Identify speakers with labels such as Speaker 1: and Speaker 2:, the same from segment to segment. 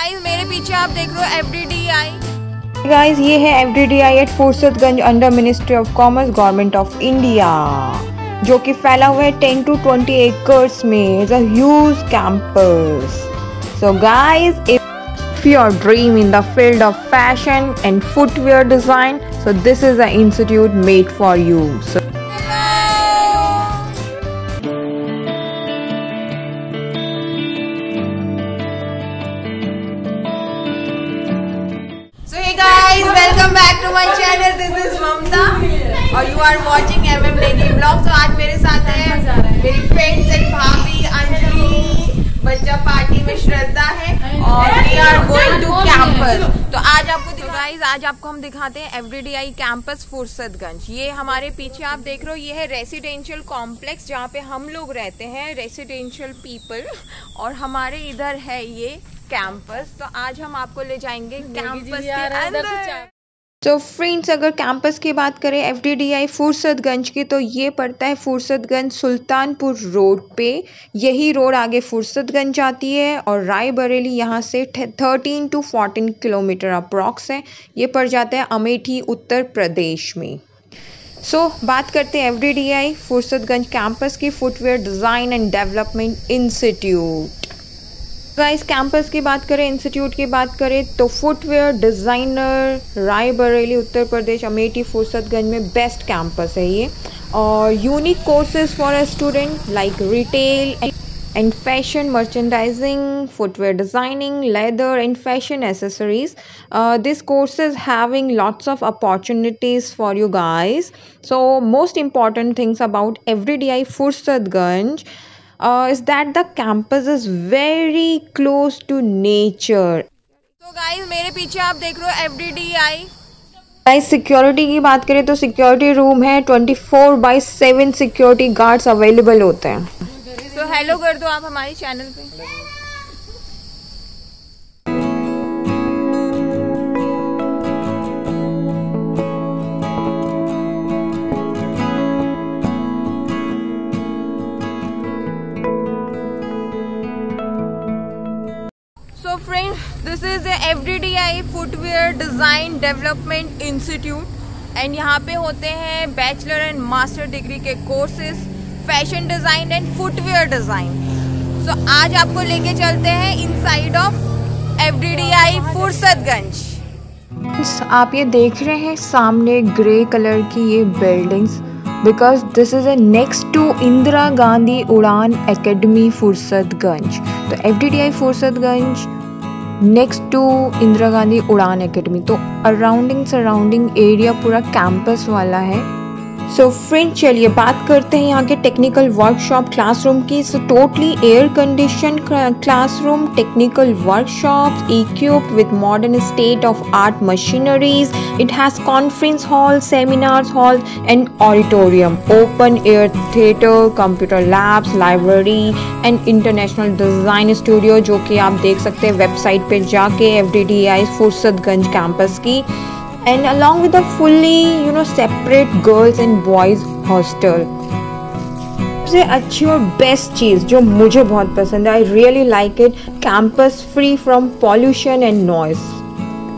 Speaker 1: Guys मेरे पीछे आप देख रहे हो एफडीडीआई
Speaker 2: गाइस ये है FDDI at Fursatganj under ministry of commerce government of India जो कि फैला हुआ है टेन टू 20 एकर्स में is a huge campus so guys if you are dream in the field of fashion and footwear design, so this is the institute made for you.
Speaker 1: To my channel. This is Mamta और you are watching MM Lady Vlog. तो आज मेरे साथ है मेरी friends and भाभी अंजलि बच्चा party में श्रद्धा है और we are going to campus. तो आज आपको तो गाइस आज आपको हम दिखाते हैं एफडीडीआई कैंपस फुर्सतगंज ये हमारे पीछे आप देख रहे हो ये है रेसिडेंशियल कॉम्प्लेक्स जहाँ पे हम लोग रहते हैं रेसिडेंशियल पीपल और हमारे इधर है ये कैंपस तो आज हम आपको ले जाएँगे कैंपस के अंदर
Speaker 2: तो फ्रेंड्स अगर कैंपस की बात करें F D D I Fursatganj की तो ये पड़ता है फुर्सतगंज सुल्तानपुर रोड पे। यही रोड आगे फुर्सतगंज आती है और रायबरेली यहाँ से thirteen to fourteen kilometre approx है। ये पड़ जाता है अमेठी उत्तर प्रदेश में। सो so, बात करते हैं F D D I Fursatganj campus की footwear design and development institute इस कैंपस की बात करें इंस्टीट्यूट की बात करें तो फुटवेयर डिज़ाइनर रायबरेली उत्तर प्रदेश अमेठी फुर्सतगंज में बेस्ट कैंपस है ये। और unique courses for a student like retail and fashion merchandising footwear designing leather and fashion accessories this courses having lots of opportunities for you guys so most important things about every D I Fursatganj uh, is that the campus is very close to nature.
Speaker 1: तो guys मेरे पीछे आप देख रहे हो FDDI
Speaker 2: guys security की बात करें तो सिक्योरिटी रूम है 24 four by seven security guards available होते हैं।
Speaker 1: तो हेलो कर दो आप हमारे चैनल पे। So is the FDDI Footwear Design Development Institute and यहाँ पे होते हैं बैचलर एंड मास्टर डिग्री के courses fashion design and footwear design so आज आपको लेके चलते हैं इनसाइड ऑफ़ एफडीडीआई फुर्सतगंज
Speaker 2: आप ये देख रहे हैं सामने ग्रे कलर की ये buildings this a next to Indira Gandhi Udaan academy Fursatganj तो F D D I Fursatganj next to Indira Gandhi Udaan academy तो अराउंडिंग सराउंडिंग एरिया पूरा कैंपस वाला है। सो फ्रेंड चलिए बात करते हैं यहाँ के टेक्निकल वर्कशॉप क्लासरूम की so totally air condition classroom technical workshop equipped with modern state of art machineries it has conference hall seminars hall and auditorium open air theatre computer labs library and international design studio जो कि आप देख सकते हैं website पे जाके F D D I Fursatganj campus की। And along with a fully, you know, separate girls and boys hostel सबसे अच्छी और बेस्ट चीज़ जो मुझे बहुत पसंद है। I really like it campus free from pollution and noise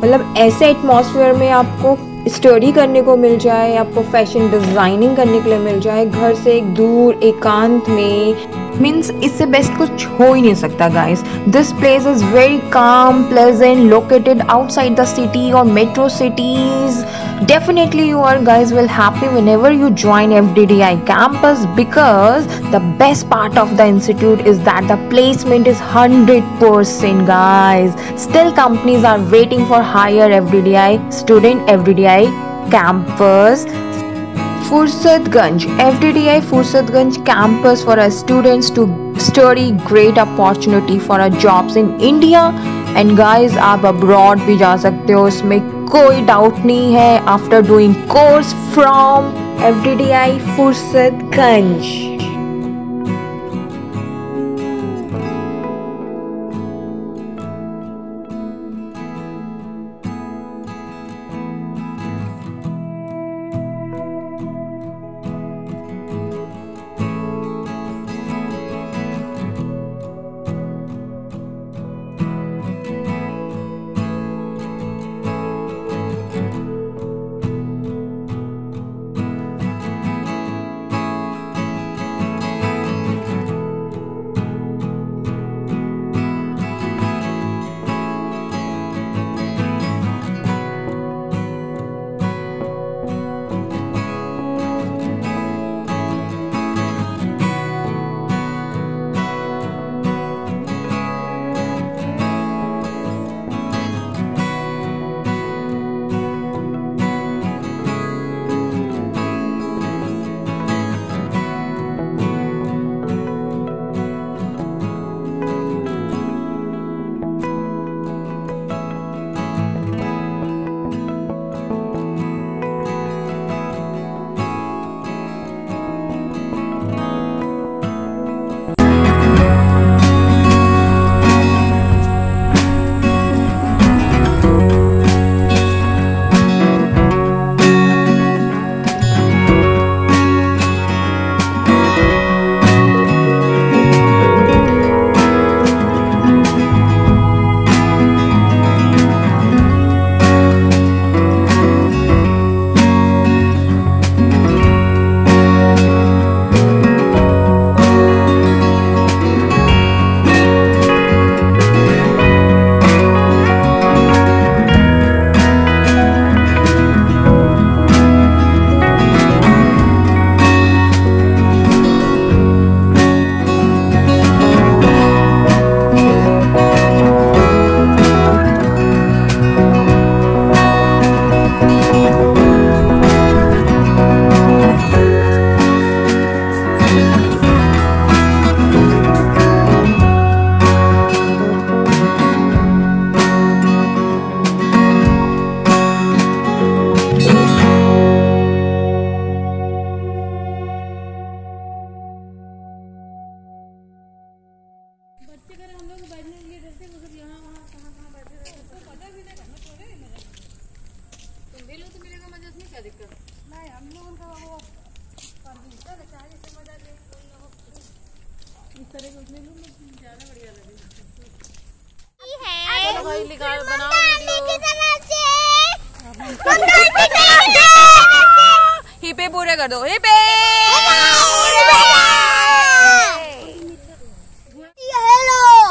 Speaker 2: मतलब ऐसे एटमॉस्फेयर में आपको स्टडी करने को मिल जाए, आपको फ़ैशन डिज़ाइनिंग करने के लिए मिल जाए, घर से एक दूर, एकांत में। मीन्स इससे बेस्ट कुछ हो ही नहीं सकता guys this place is very calm pleasant located outside the city और metro cities definitely you are guys will happy whenever you join F D D I campus because the best part of the institute is that the placement is hundred percent guys still companies are waiting for hire F D D I student F D D campus Fursadganj, FDDI Fursadganj campus for our students to study great opportunity for our jobs in India and guys आप abroad भी जा सकते हो उसमें कोई doubt नहीं है after doing course from FDDI Fursadganj.
Speaker 1: बच्चे
Speaker 2: हिपे पूरे कर दो हिपे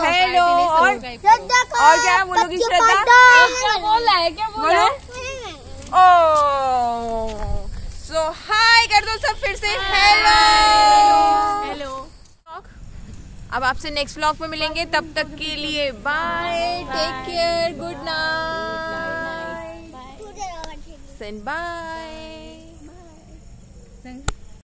Speaker 2: हेलो। और और क्या बोलोगी श्रद्धा?
Speaker 1: क्या बोल रहा है? क्या बोल रहा है?
Speaker 2: ओ सो हाय कर दो सब फिर से। हेलो
Speaker 1: हेलो
Speaker 2: अब आपसे नेक्स्ट व्लॉग में मिलेंगे तब तक के लिए bye take care good night bye